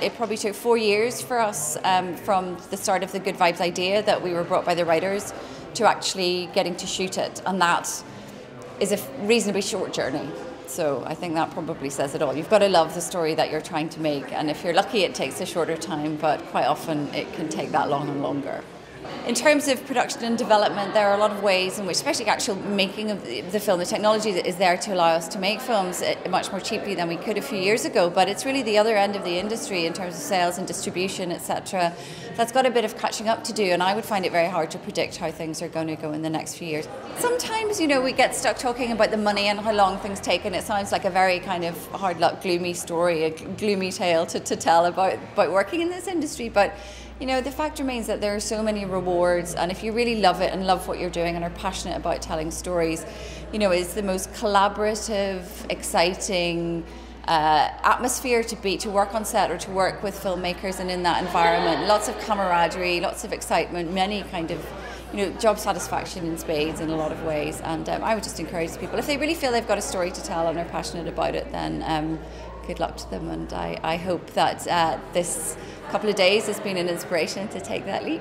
it probably took four years for us um, from the start of the Good Vibes idea that we were brought by the writers to actually getting to shoot it, and that is a reasonably short journey. So I think that probably says it all. You've got to love the story that you're trying to make, and if you're lucky, it takes a shorter time, but quite often it can take that long and longer. In terms of production and development, there are a lot of ways in which, especially actual making of the film, the technology that is there to allow us to make films eh, much more cheaply than we could a few years ago. But it's really the other end of the industry in terms of sales and distribution, etc. That's got a bit of catching up to do, and I would find it very hard to predict how things are going to go in the next few years. Sometimes, you know, we get stuck talking about the money and how long things take, and it sounds like a very kind of hard luck, gloomy story, a gloomy tale to, to tell about, about working in this industry. But you know, the fact remains that there are so many rewards, and if you really love it and love what you're doing and are passionate about telling stories, you know, it's the most collaborative, exciting. Uh, atmosphere to be to work on set or to work with filmmakers and in that environment lots of camaraderie lots of excitement many kind of you know job satisfaction in spades in a lot of ways and um, I would just encourage people if they really feel they've got a story to tell and are passionate about it then um, good luck to them and I, I hope that uh, this couple of days has been an inspiration to take that leap.